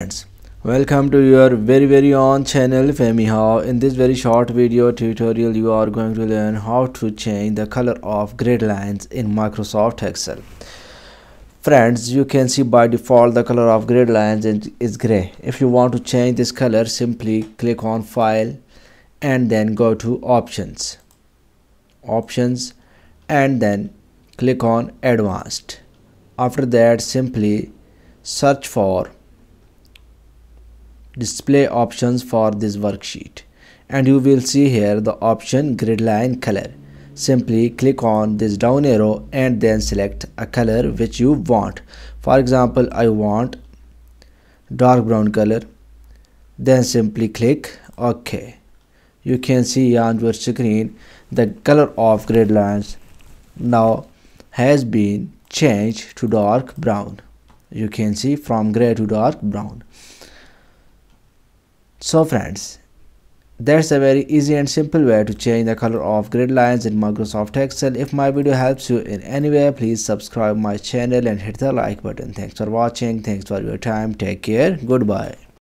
friends. Welcome to your very very own channel FamiHow in this very short video tutorial you are going to learn how to change the color of grid lines in Microsoft Excel. Friends you can see by default the color of grid lines is gray. If you want to change this color simply click on file and then go to options. Options and then click on advanced. After that simply search for display options for this worksheet. And you will see here the option grid line color. Simply click on this down arrow and then select a color which you want. For example I want dark brown color. Then simply click OK. You can see on your screen the color of grid lines now has been changed to dark brown. You can see from gray to dark brown so friends, that's a very easy and simple way to change the color of grid lines in Microsoft Excel. If my video helps you in any way, please subscribe my channel and hit the like button. Thanks for watching. Thanks for your time. Take care. Goodbye.